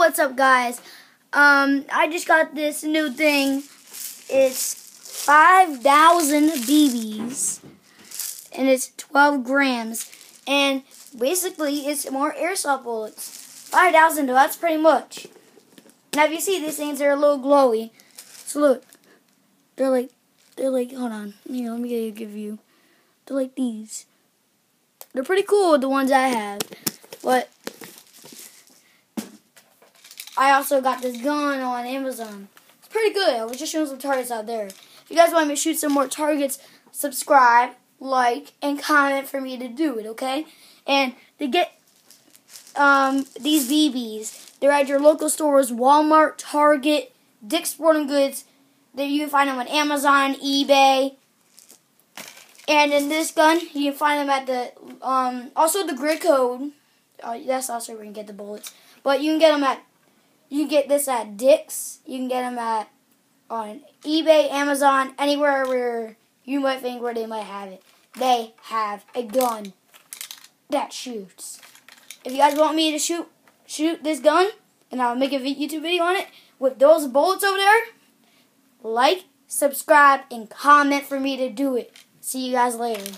what's up guys? Um, I just got this new thing. It's 5,000 BBs and it's 12 grams. And basically it's more airsoft bullets. 5,000 though, that's pretty much. Now if you see these things, they're a little glowy. So look, they're like, they're like, hold on, here, let me give you. They're like these. They're pretty cool, the ones I have. But I also got this gun on Amazon. It's pretty good. I was just showing some targets out there. If you guys want me to shoot some more targets, subscribe, like, and comment for me to do it, okay? And to get um, these BBs, they're at your local stores, Walmart, Target, Dick's Sporting Goods. There you can find them on Amazon, eBay. And in this gun, you can find them at the, um, also the grid code. Uh, that's also where you can get the bullets. But you can get them at you can get this at Dick's. You can get them at on eBay, Amazon, anywhere where you might think where they might have it. They have a gun that shoots. If you guys want me to shoot shoot this gun, and I'll make a YouTube video on it with those bullets over there, like, subscribe, and comment for me to do it. See you guys later.